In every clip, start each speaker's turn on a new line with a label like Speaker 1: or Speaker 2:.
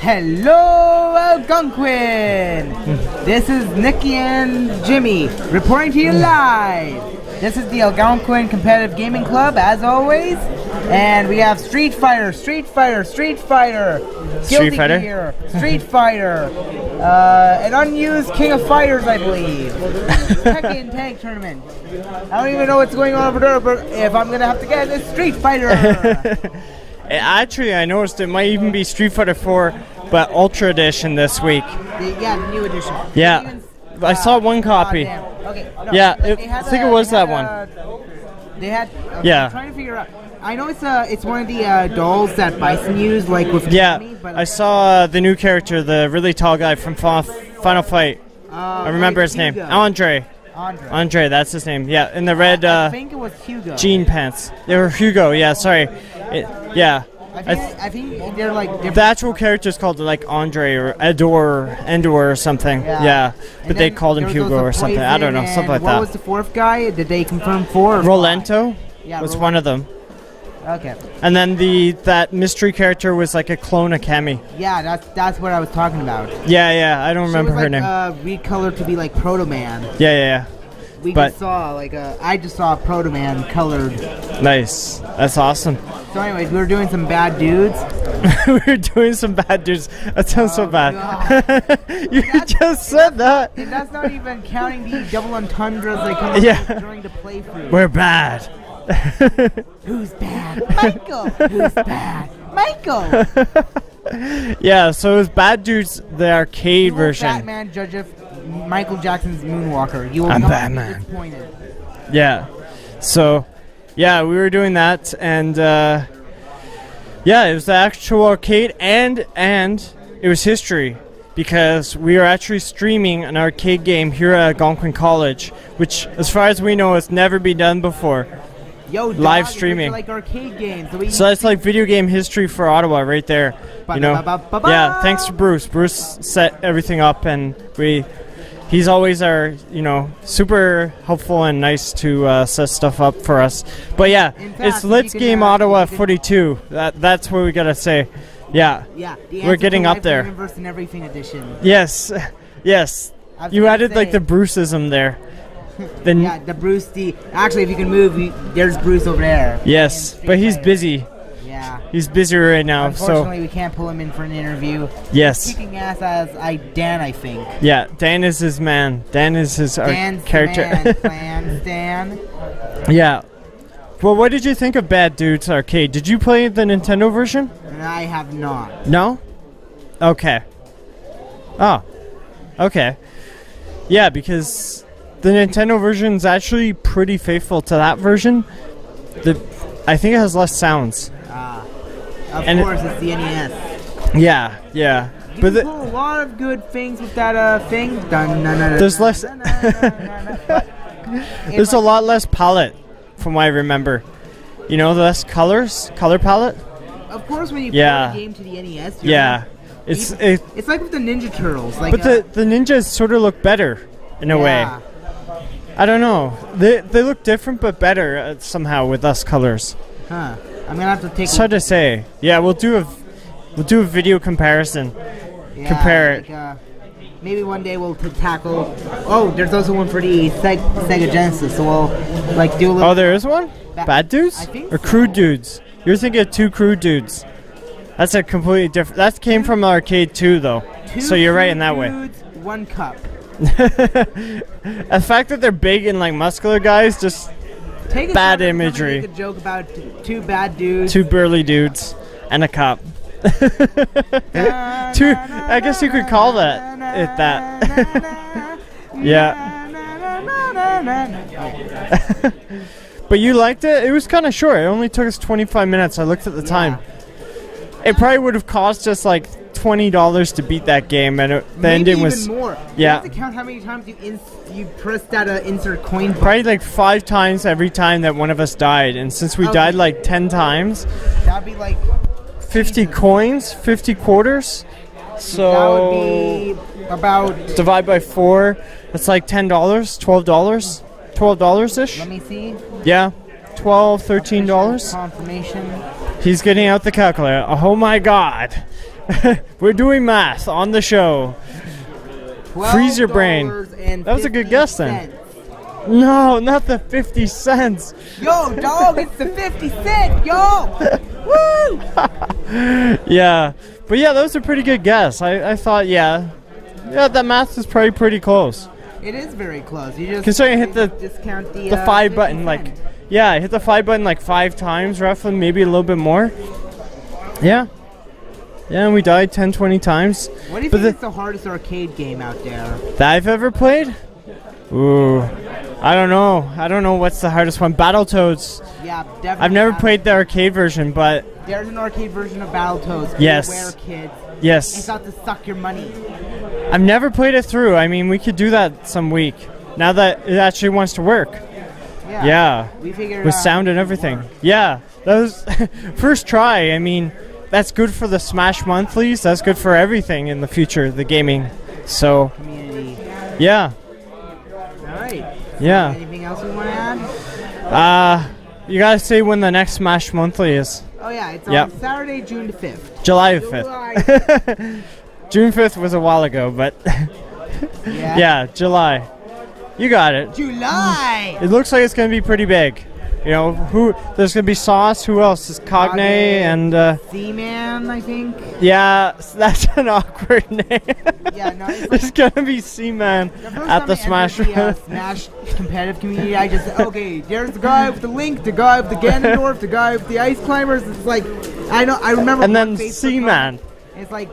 Speaker 1: Hello, Algonquin! this is Nikki and Jimmy reporting to you live. This is the Algonquin Competitive Gaming Club, as always, and we have Street Fighter, Street Fighter, Street Fighter,
Speaker 2: Street
Speaker 1: Guilty
Speaker 2: Fighter?
Speaker 1: Gear, Street Fighter, uh, an unused King of Fighters, I believe. Tekken Tag Tournament. I don't even know what's going on over there, but if I'm gonna have to get it's Street Fighter.
Speaker 2: Actually, I noticed it might even be Street Fighter 4, but Ultra Edition this week.
Speaker 1: The- yeah, the new edition.
Speaker 2: Yeah.
Speaker 1: Even-
Speaker 2: I saw one copy.
Speaker 1: Ah. Okay. no,
Speaker 2: Yeah, it- I think
Speaker 1: a-
Speaker 2: it was that one.
Speaker 1: a- They had. okay,
Speaker 2: Yeah.
Speaker 1: I'm trying to figure out. I know it's uh it's one of the uh, dolls that Bison used, like with
Speaker 2: Yeah,
Speaker 1: but
Speaker 2: I saw uh, the new character, the really tall guy from Final, Final Fight.
Speaker 1: uh,
Speaker 2: I remember his name. Andre.
Speaker 1: Andre.
Speaker 2: Andre, that's his name. Yeah, in the red
Speaker 1: I
Speaker 2: uh,
Speaker 1: think it was Hugo.
Speaker 2: jean pants. They were Hugo, yeah, sorry. It, yeah.
Speaker 1: I
Speaker 2: I
Speaker 1: think,
Speaker 2: th-
Speaker 1: I think they're like different.
Speaker 2: the actual character is called like Andre or Ador, Endor or something.
Speaker 1: Yeah.
Speaker 2: Yeah, but they called him Hugo or something. I don't know, something like
Speaker 1: What
Speaker 2: that.
Speaker 1: was the fourth guy? Did they confirm four?
Speaker 2: Rolento?
Speaker 1: Yeah,
Speaker 2: was
Speaker 1: Rolento.
Speaker 2: one of them.
Speaker 1: Okay.
Speaker 2: And then the that mystery character was like a clone of Cammy.
Speaker 1: Yeah, that's that's what I was talking about.
Speaker 2: Yeah, yeah, I don't
Speaker 1: She
Speaker 2: remember
Speaker 1: was,
Speaker 2: her
Speaker 1: like,
Speaker 2: name.
Speaker 1: Uh, recolored to be like Proto Man.
Speaker 2: yeah, yeah, yeah.
Speaker 1: We
Speaker 2: But-
Speaker 1: just saw like uh, I just saw Proto Man colored.
Speaker 2: Nice. That's awesome.
Speaker 1: So, anyways, we were doing some bad dudes.
Speaker 2: we were doing some bad dudes. That sounds so
Speaker 1: Oh,
Speaker 2: bad. you
Speaker 1: That's-
Speaker 2: just said that.
Speaker 1: And that's not even counting the double entendres that come
Speaker 2: Yeah.
Speaker 1: during the playthrough.
Speaker 2: We're bad.
Speaker 1: Who's bad? Michael. Who's bad? Michael.
Speaker 2: Yeah, so it was Bad Dudes, the arcade version.
Speaker 1: Batman Judge Michael Jackson's Moonwalker. You will
Speaker 2: I'm
Speaker 1: not
Speaker 2: Batman.
Speaker 1: be disappointed.
Speaker 2: Yeah. So, yeah, we were doing that, and uh, yeah, it was the actual arcade, and and it was history because we are actually streaming an arcade game here at Algonquin College, which, as far as we know, has never been done before.
Speaker 1: Yo, dog,
Speaker 2: Live streaming.
Speaker 1: like arcade games.
Speaker 2: So that's like video game history for Ottawa, right there. You know. Yeah. Thanks to Bruce. Bruce set everything up, and we. He's always our, you know, super helpful and nice to uh, set stuff up for us. But yeah,
Speaker 1: fact,
Speaker 2: it's Let's Game
Speaker 1: uh,
Speaker 2: Ottawa
Speaker 1: if you could-
Speaker 2: 42. That that's what we gotta say. Yeah.
Speaker 1: Yeah,
Speaker 2: We're getting up there.
Speaker 1: Universe and everything edition.
Speaker 2: Yes. Yes. You added like
Speaker 1: say-
Speaker 2: the Bruceism there. Then
Speaker 1: Yeah, the Bruce. The actually, if you can move, you, there's Bruce over there.
Speaker 2: yes, but he's busy.
Speaker 1: Yeah.
Speaker 2: He's busy right now. So
Speaker 1: Unfortunately, we can't pull him in for an interview.
Speaker 2: yes.
Speaker 1: Kicking ass as I Dan, I think.
Speaker 2: Yeah, Dan is his man. Dan is his uh,
Speaker 1: Dan's
Speaker 2: character.
Speaker 1: man, Stan.
Speaker 2: yeah. Well, what did you think of Bad Dudes Arcade? Did you play the Nintendo version?
Speaker 1: I have not.
Speaker 2: No? Okay. Oh. Okay. Yeah, because the Nintendo version is actually pretty faithful to that version. The I think it has less sounds.
Speaker 1: Ah, of
Speaker 2: And it-
Speaker 1: course, it's the NES.
Speaker 2: Yeah, yeah.
Speaker 1: You
Speaker 2: But
Speaker 1: can
Speaker 2: the,
Speaker 1: a lot of good things with that uh thing. Dun,
Speaker 2: There's less- there's a lot less palette from what I remember. You know, less colors, color palette.
Speaker 1: Of course, when you
Speaker 2: Yeah.
Speaker 1: play a game to the NES, you're
Speaker 2: Yeah, it's it,
Speaker 1: It's like with the Ninja Turtles. Like,
Speaker 2: but
Speaker 1: uh,
Speaker 2: the the ninjas sort of look better in a way. I don't know. They they look different but better uh, somehow with us colors.
Speaker 1: Huh. I'm gonna have to take.
Speaker 2: It's hard to say. Yeah, we'll do a we'll do a video comparison.
Speaker 1: yeah,
Speaker 2: compare it.
Speaker 1: like, uh, maybe one day we'll tackle. Oh, there's also one for the Seg- Sega Genesis, so we'll like do a little.
Speaker 2: Oh, there is one.
Speaker 1: Ba-
Speaker 2: Bad dudes
Speaker 1: I think
Speaker 2: or
Speaker 1: so.
Speaker 2: crude dudes? You're thinking of two crude dudes. That's a completely different. That came from arcade too, though.
Speaker 1: two
Speaker 2: so you're right in that way.
Speaker 1: dudes, One cup.
Speaker 2: The fact that they're big and like muscular guys, just
Speaker 1: Take
Speaker 2: Bad
Speaker 1: shot at somebody
Speaker 2: imagery.
Speaker 1: Make a joke about two bad dudes.
Speaker 2: two burly dudes and a cup. Two. I guess you could call that it that. Yeah. But you liked it? It was kind of short. It only took us 25 minutes. I looked at the time. It probably would have cost us like $20 to beat that game, and it, the
Speaker 1: Maybe
Speaker 2: ending
Speaker 1: even
Speaker 2: was
Speaker 1: more. You
Speaker 2: yeah.
Speaker 1: have to count how many times you ins- you pressed that uh, insert coin button.
Speaker 2: probably like five times every time that one of us died. And since we
Speaker 1: Okay.
Speaker 2: died like 10 times,
Speaker 1: That'd be like
Speaker 2: 50
Speaker 1: Jesus.
Speaker 2: coins, 50 quarters. So
Speaker 1: that would be about.
Speaker 2: divide by four. That's like $10, $12. $12 ish.
Speaker 1: Let me see.
Speaker 2: Yeah. 12 $13.
Speaker 1: Confirmation.
Speaker 2: He's getting out the calculator. Oh my god. We're doing math on the show. Freeze your brain. That was a good guess then. No, not the 50 cents.
Speaker 1: Yo, dog, it's the 50 cent, yo! Woo!
Speaker 2: Yeah. But yeah, that was a pretty good guess. I, I thought, yeah. Yeah, that math is probably pretty close.
Speaker 1: It is very close. You just
Speaker 2: Considering I hit the-
Speaker 1: discount the,
Speaker 2: The
Speaker 1: uh,
Speaker 2: five
Speaker 1: 50
Speaker 2: button, like. Yeah, I hit the five button like five times roughly, maybe a little bit more. Yeah. Yeah, and we died 10, 20 times.
Speaker 1: What do you
Speaker 2: but
Speaker 1: think
Speaker 2: the-
Speaker 1: is the hardest arcade game out there?
Speaker 2: That I've ever played? Ooh. I don't know. I don't know what's the hardest one. Battletoads.
Speaker 1: Yeah, definitely.
Speaker 2: I've never played the arcade version, but
Speaker 1: There's an arcade version of Battletoads.
Speaker 2: Yes.
Speaker 1: Beware, kids. It's
Speaker 2: yes.
Speaker 1: out to suck your money.
Speaker 2: I've never played it through. I mean, we could do that some week. Now that it actually wants to work.
Speaker 1: Yeah.
Speaker 2: Yeah.
Speaker 1: We figured
Speaker 2: With sound and everything. Yeah. That was first try. I mean, that's good for the Smash monthlies. That's good for everything in the future, the gaming. So,
Speaker 1: community.
Speaker 2: yeah.
Speaker 1: All right.
Speaker 2: Yeah.
Speaker 1: Anything else we want to add?
Speaker 2: Uh, you gotta say when the next Smash monthly is.
Speaker 1: Oh yeah, it's
Speaker 2: Yep.
Speaker 1: on Saturday, June the fifth.
Speaker 2: July 5th. June 5th was a while ago, but
Speaker 1: yeah.
Speaker 2: yeah, July. You got it.
Speaker 1: July.
Speaker 2: It looks like it's going to be pretty big. You know, who there's going to be Sauce, who else is Cogne
Speaker 1: Cogne.
Speaker 2: and uh,
Speaker 1: Z-Man, I think.
Speaker 2: yeah, that's an awkward name.
Speaker 1: Yeah, no, it's like
Speaker 2: going to be C-Man at the Smash.
Speaker 1: the, uh, Smash competitive community, I just okay. There's the guy with the Link, the guy with the Ganondorf, the guy with the Ice Climbers. It's like I know I remember.
Speaker 2: and then C-Man.
Speaker 1: It's like,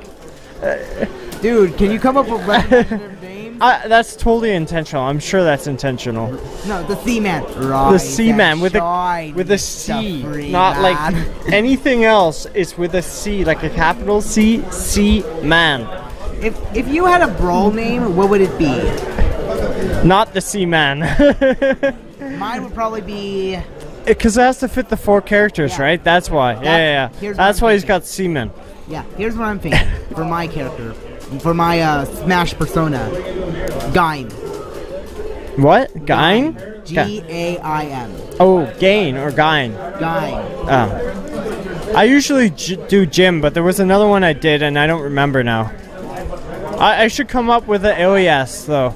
Speaker 1: dude, can you come up with
Speaker 2: Uh, that's totally intentional. I'm sure that's intentional.
Speaker 1: No, the C-Man. Right.
Speaker 2: The C-Man with the
Speaker 1: shine,
Speaker 2: with a C, not
Speaker 1: lad.
Speaker 2: like anything else. It's with a C, like a capital C, C man,
Speaker 1: If if you had a brawl name, what would it be?
Speaker 2: not the C man.
Speaker 1: Mine would probably be.
Speaker 2: Because it has to fit the four characters,
Speaker 1: Yeah.
Speaker 2: right? That's why. Yeah,
Speaker 1: That-
Speaker 2: yeah, yeah.
Speaker 1: what
Speaker 2: That's why he's
Speaker 1: thinking.
Speaker 2: got Seaman.
Speaker 1: Yeah, here's what I'm thinking for my character, for my uh, Smash persona, Gain.
Speaker 2: What? Gain?
Speaker 1: G A I N.
Speaker 2: Oh, Gain or Gain.
Speaker 1: Gain.
Speaker 2: Oh. I usually j- do Jim, but there was another one I did and I don't remember now. I, I should come up with an alias though.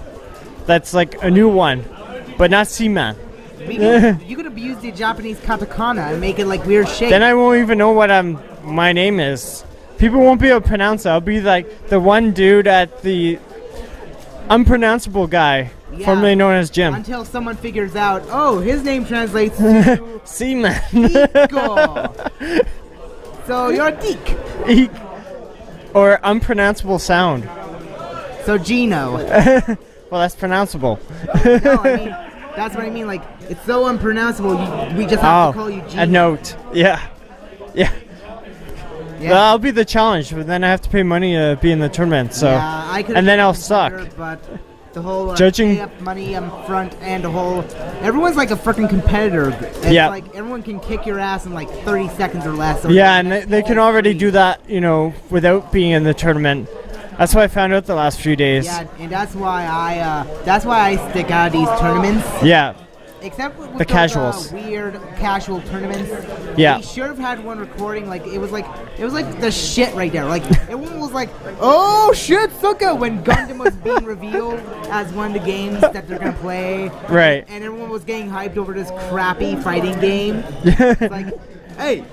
Speaker 2: That's like a new one, but not Seaman.
Speaker 1: You could abuse the Japanese katakana and make it like weird shape.
Speaker 2: Then I won't even know what I'm. My name is. People won't be able to pronounce it. I'll be like the one dude at the unpronounceable guy,
Speaker 1: Yeah.
Speaker 2: formerly known as Jim.
Speaker 1: Until someone figures out, oh, his name translates to
Speaker 2: Seaman.
Speaker 1: So you're Deke.
Speaker 2: Eek. or unpronounceable sound.
Speaker 1: So Gino.
Speaker 2: Well, that's pronounceable.
Speaker 1: no, I mean, that's what I mean. Like, it's so unpronounceable, you, we just have
Speaker 2: Oh,
Speaker 1: to call you Gino.
Speaker 2: a note. Yeah. Yeah.
Speaker 1: Yeah.
Speaker 2: That'll be the challenge, but then I have to pay money to be in the tournament. So,
Speaker 1: yeah, I could
Speaker 2: and then I'll suck.
Speaker 1: But the whole uh,
Speaker 2: Judging-
Speaker 1: pay up money up front and the whole everyone's like a freaking competitor.
Speaker 2: Yeah.
Speaker 1: like everyone can kick your ass in like 30 seconds or less. So
Speaker 2: Yeah, and they, they can already do that, you know, without being in the tournament. That's what I found out the last few days.
Speaker 1: Yeah, and that's why I uh, that's why I stick out of these tournaments.
Speaker 2: Yeah.
Speaker 1: Except with,
Speaker 2: The
Speaker 1: those,
Speaker 2: casuals.
Speaker 1: uh, weird casual tournaments.
Speaker 2: Yeah.
Speaker 1: We should have had one recording. Like it was like it was like the shit right there. Like everyone was like, "Oh shit, Suka!" when Gundam was being revealed as one of the games that they're gonna play.
Speaker 2: Right.
Speaker 1: And everyone was getting hyped over this crappy fighting game. it's like, hey,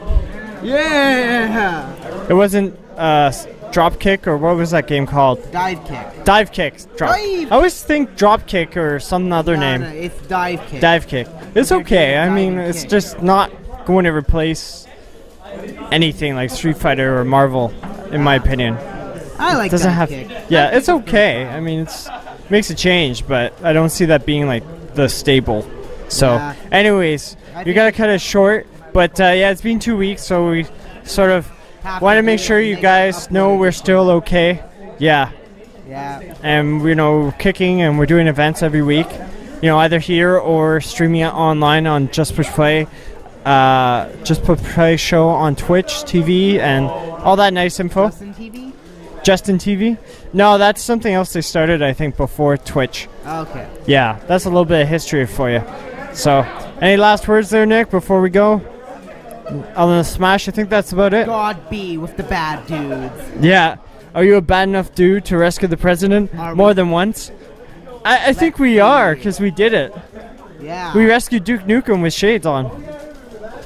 Speaker 1: yeah,
Speaker 2: It wasn't uh, drop kick or what was that game called?
Speaker 1: dive kick.
Speaker 2: Dive kick. Drop.
Speaker 1: Dive.
Speaker 2: I always think drop kick or some other
Speaker 1: No,
Speaker 2: name.
Speaker 1: no, it's dive kick.
Speaker 2: Dive kick. It's okay. I mean, it's
Speaker 1: kick.
Speaker 2: just not going to replace anything like Street Fighter or Marvel, in my opinion.
Speaker 1: I like
Speaker 2: doesn't
Speaker 1: dive
Speaker 2: have.
Speaker 1: kick.
Speaker 2: Yeah, it's okay. I mean, it's makes a change, but I don't see that being like the staple. So,
Speaker 1: Yeah.
Speaker 2: anyways, you gotta cut it short. But uh, yeah, it's been two weeks, so we sort of want to make sure you guys know we're still okay. Yeah,
Speaker 1: Yeah.
Speaker 2: and you know kicking and we're doing events every week. You know, either here or streaming it online on Just Push Play, uh, Just Push Play show on Twitch TV and all that nice info.
Speaker 1: Justin TV.
Speaker 2: Justin TV? No, that's something else they started, I think, before Twitch.
Speaker 1: Okay.
Speaker 2: Yeah, that's a little bit of history for you. So, any last words there, Nick, before we go? On the Smash, I think that's about it.
Speaker 1: God be with the bad dudes.
Speaker 2: Yeah. Are you a bad enough dude to rescue the president
Speaker 1: Are
Speaker 2: more
Speaker 1: we?
Speaker 2: than once? I, I think we are, because we did it.
Speaker 1: Yeah.
Speaker 2: We rescued Duke Nukem with shades on.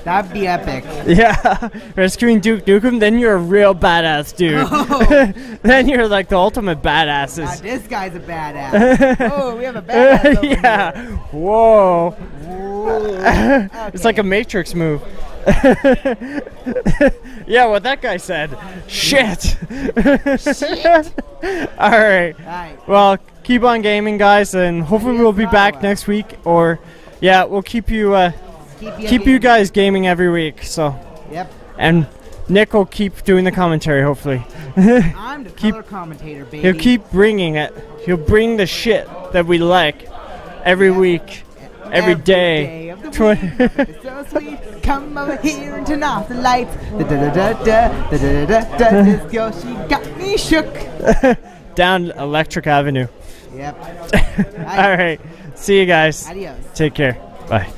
Speaker 1: That'd be epic.
Speaker 2: Yeah, rescuing Duke Nukem, then you're a real badass dude.
Speaker 1: Oh.
Speaker 2: then you're like the ultimate
Speaker 1: Now,
Speaker 2: badasses.
Speaker 1: this guy's a badass. oh, we have a badass.
Speaker 2: yeah.
Speaker 1: here.
Speaker 2: Whoa.
Speaker 1: Whoa.
Speaker 2: It's like a Matrix move. yeah, what that guy said. Shit. All right.
Speaker 1: Alright.
Speaker 2: Well, keep on gaming, guys, and hopefully we'll be back next week. Or, yeah, we'll keep you uh,
Speaker 1: Keep you,
Speaker 2: keep you guys gaming every week. So,
Speaker 1: Yep.
Speaker 2: and Nick will keep doing the commentary. Hopefully,
Speaker 1: I'm the
Speaker 2: Keep-
Speaker 1: color commentator, baby.
Speaker 2: he'll keep bringing it. He'll bring the shit that we like every week, every day.
Speaker 1: day of the week. so sweet. Come over here and turn off the lights. Da da da da da she got me shook.
Speaker 2: Down Electric Avenue.
Speaker 1: Yep.
Speaker 2: All right. See you guys.
Speaker 1: Adios.
Speaker 2: Take care. Bye.